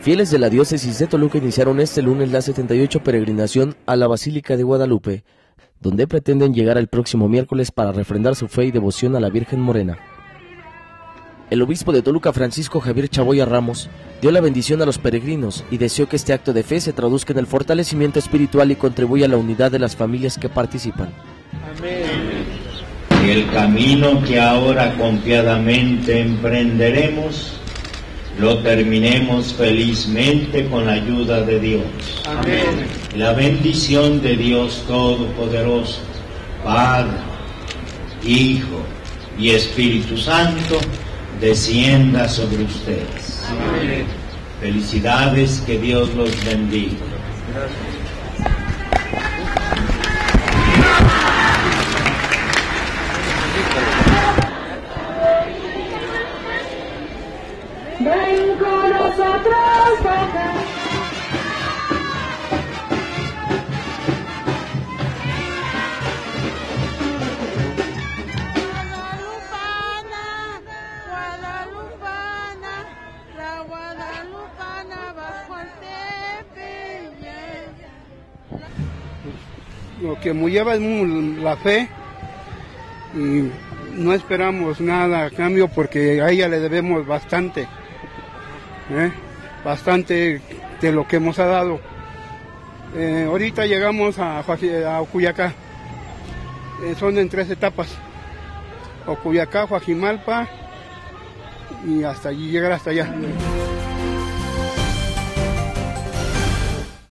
Fieles de la diócesis de Toluca iniciaron este lunes la 78 peregrinación a la Basílica de Guadalupe, donde pretenden llegar el próximo miércoles para refrendar su fe y devoción a la Virgen Morena. El obispo de Toluca, Francisco Javier Chaboya Ramos, dio la bendición a los peregrinos y deseó que este acto de fe se traduzca en el fortalecimiento espiritual y contribuya a la unidad de las familias que participan. Amén. El camino que ahora confiadamente emprenderemos lo terminemos felizmente con la ayuda de Dios. Amén. La bendición de Dios Todopoderoso, Padre, Hijo y Espíritu Santo, descienda sobre ustedes. Amén. Felicidades, que Dios los bendiga. Gracias. Ven con nosotros, lo que me lleva es la fe y no esperamos nada a cambio porque a ella le debemos bastante, ¿eh? bastante de lo que hemos dado. Eh, ahorita llegamos a, a Ocuyacá, eh, son en tres etapas, Ocuyacá, Joajimalpa y hasta allí llegar hasta allá.